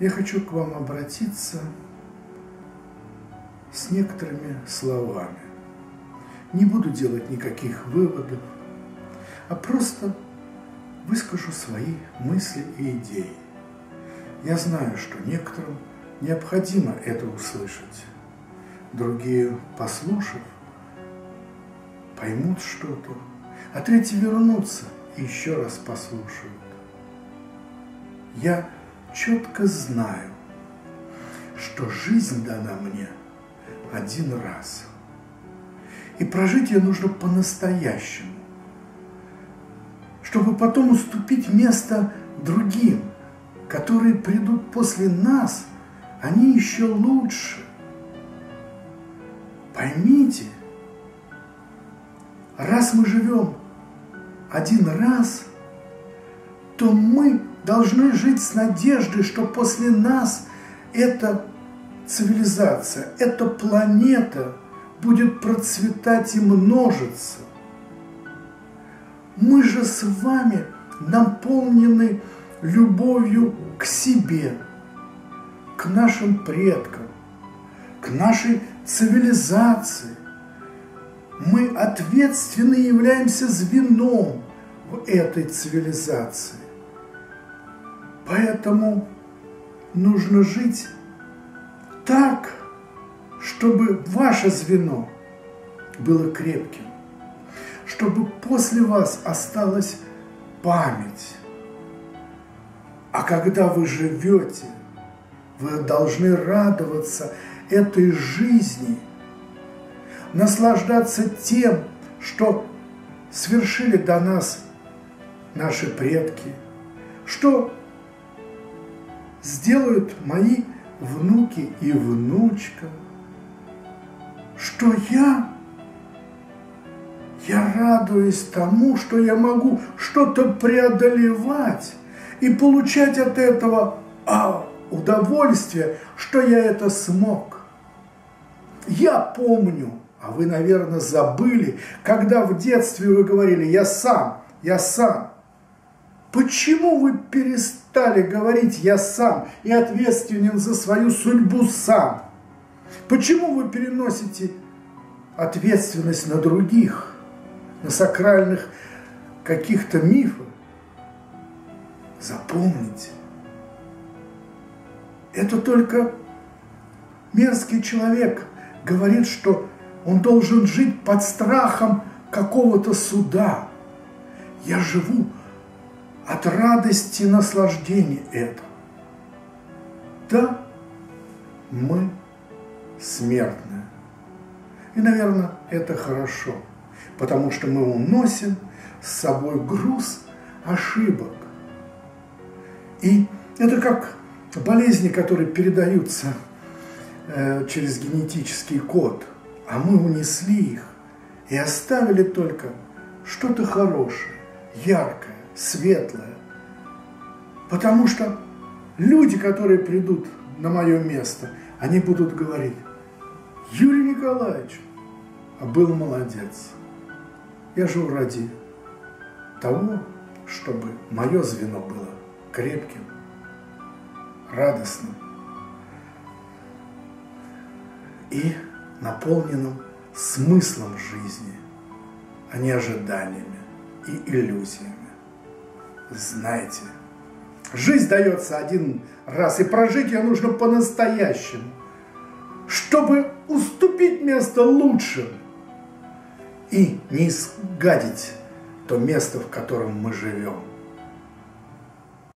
я хочу к вам обратиться с некоторыми словами. Не буду делать никаких выводов, а просто выскажу свои мысли и идеи. Я знаю, что некоторым необходимо это услышать. Другие, послушав, поймут что-то, а третьи вернутся и еще раз послушают. Я четко знаю, что жизнь дана мне один раз. И прожить ее нужно по-настоящему, чтобы потом уступить место другим, которые придут после нас, они еще лучше. Поймите, раз мы живем один раз, то мы должны жить с надеждой, что после нас эта цивилизация, эта планета будет процветать и множиться. Мы же с вами наполнены любовью к себе, к нашим предкам, к нашей цивилизации. Мы ответственно являемся звеном в этой цивилизации. Поэтому нужно жить так, чтобы ваше звено было крепким, чтобы после вас осталась память. А когда вы живете, вы должны радоваться этой жизни, наслаждаться тем, что свершили до нас наши предки, что сделают мои внуки и внучка, что я, я радуюсь тому, что я могу что-то преодолевать и получать от этого а, удовольствие, что я это смог. Я помню, а вы, наверное, забыли, когда в детстве вы говорили «я сам», «я сам». Почему вы перестали говорить «я сам» и ответственен за свою судьбу сам? Почему вы переносите ответственность на других, на сакральных каких-то мифах? Запомните, это только мерзкий человек говорит, что он должен жить под страхом какого-то суда. Я живу от радости и наслаждения этого. Да, мы смертные. И, наверное, это хорошо, потому что мы уносим с собой груз ошибок. И это как болезни, которые передаются э, через генетический код, а мы унесли их и оставили только что-то хорошее, яркое, светлое. Потому что люди, которые придут на мое место, они будут говорить, Юрий Николаевич, а был молодец. Я жил ради того, чтобы мое звено было крепким, радостным и наполненным смыслом жизни, а не ожиданиями и иллюзиями знаете, жизнь дается один раз, и прожить ее нужно по-настоящему, чтобы уступить место лучшим и не изгадить то место, в котором мы живем.